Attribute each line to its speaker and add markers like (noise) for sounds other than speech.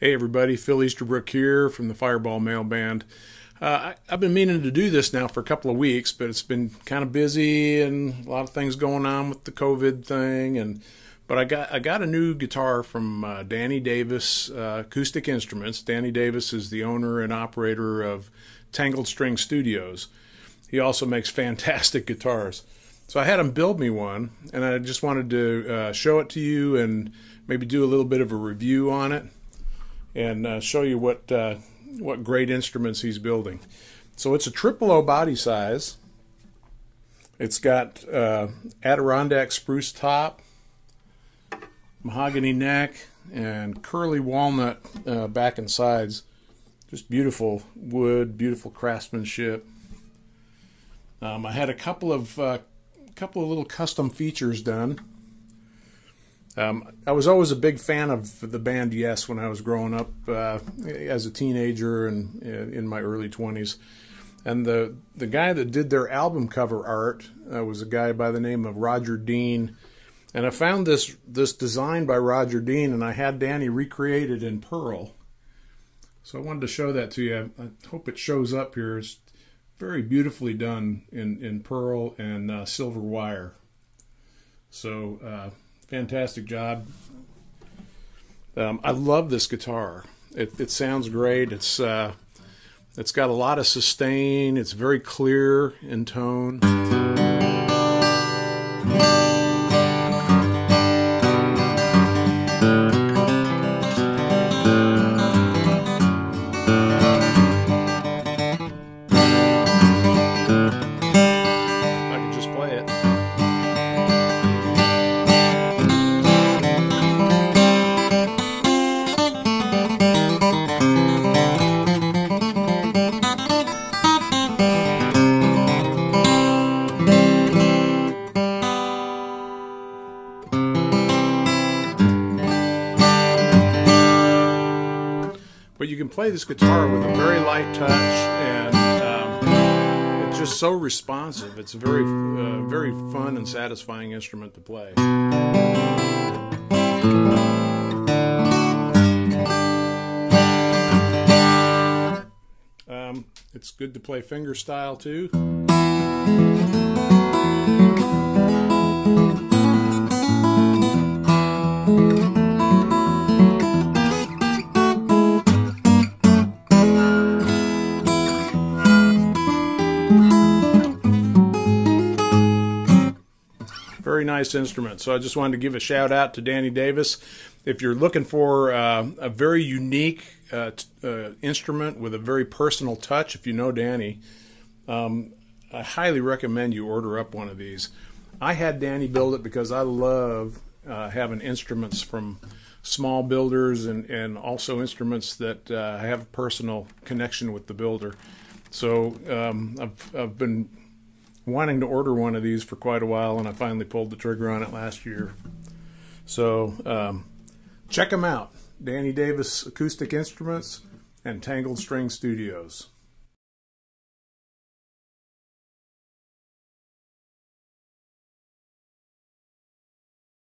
Speaker 1: Hey everybody, Phil Easterbrook here from the Fireball Mail Band. Uh, I, have been meaning to do this now for a couple of weeks, but it's been kind of busy and a lot of things going on with the COVID thing. And but I got I got a new guitar from uh, Danny Davis uh, Acoustic Instruments. Danny Davis is the owner and operator of Tangled String Studios. He also makes (laughs) fantastic guitars. So I had him build me one, and I just wanted to uh, show it to you and maybe do a little bit of a review on it and uh, show you what uh, what great instruments he's building. So it's a triple O body size. It's got uh, Adirondack spruce top, mahogany neck, and curly walnut uh, back and sides. Just beautiful wood, beautiful craftsmanship. Um, I had a couple of uh, couple of little custom features done. Um, I was always a big fan of the band Yes when I was growing up uh, as a teenager and uh, in my early 20s. And the the guy that did their album cover art uh, was a guy by the name of Roger Dean. And I found this this design by Roger Dean, and I had Danny recreate it in Pearl. So I wanted to show that to you. I hope it shows up here. It's very beautifully done in in Pearl and uh, silver wire. So uh, fantastic job. Um, I love this guitar. It, it sounds great. It's uh, it's got a lot of sustain. It's very clear in tone. But you can play this guitar with a very light touch, and um, it's just so responsive. It's a very, uh, very fun and satisfying instrument to play. Um, it's good to play fingerstyle too. Very nice instrument. So I just wanted to give a shout out to Danny Davis. If you're looking for uh, a very unique uh, uh, instrument with a very personal touch, if you know Danny, um, I highly recommend you order up one of these. I had Danny build it because I love uh, having instruments from small builders and, and also instruments that uh, have a personal connection with the builder. So um, I've, I've been wanting to order one of these for quite a while, and I finally pulled the trigger on it last year. So um, check them out Danny Davis Acoustic Instruments and Tangled String Studios.